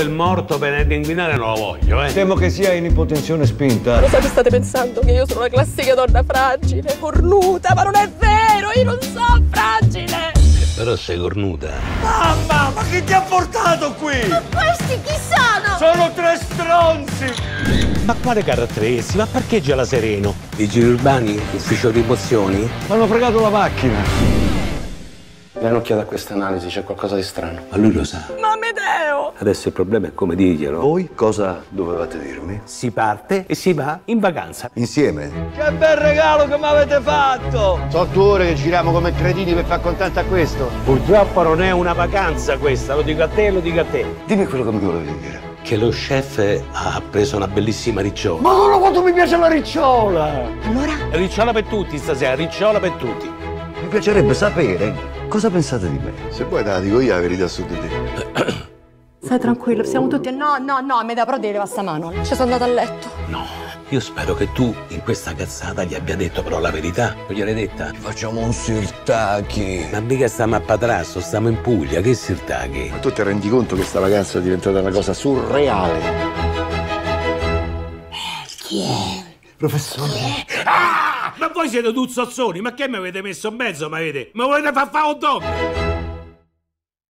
il morto per inquinare non lo voglio, eh. Temo che sia in ipotensione spinta. Lo so che state pensando che io sono la classica donna fragile, cornuta, ma non è vero, io non sono fragile! Però sei cornuta. Mamma, ma chi ti ha portato qui? Ma questi chi sono? Sono tre stronzi! Ma quale caratteristica? Ma parcheggia la Sereno? Vigili urbani, ufficio rimozioni? Mi hanno fregato la macchina. Dai un'occhiata a questa analisi, c'è qualcosa di strano. Ma lui lo sa. Ma Amedeo! Adesso il problema è come dirglielo. Voi cosa dovevate dirmi? Si parte e si va in vacanza. Insieme? Che bel regalo che mi avete fatto! So due ore che giriamo come cretini per far contento a questo. Purtroppo non è una vacanza questa, lo dico a te e lo dico a te. Dimmi quello che mi volevi dire. Che lo chef ha preso una bellissima ricciola. Madonna quanto mi piace la ricciola! Ricciola per tutti stasera, ricciola per tutti. Mi piacerebbe sapere cosa pensate di me. Se vuoi te la dico io la verità su di te. Stai tranquillo, siamo tutti... No, no, no, Amedeo, però devi levare sta mano. Ci sono andata a letto. No, io spero che tu in questa cazzata gli abbia detto però la verità. Non gliel'hai detta? Facciamo un sirtaki. Ma mica stiamo a Patrasso, stiamo in Puglia, che sirtaghi? Ma tu ti rendi conto che sta vacanza è diventata una cosa surreale? Professore. Ma voi siete tutti sozzoni, ma che mi avete messo in mezzo, ma avete? Ma volete far fare un dog?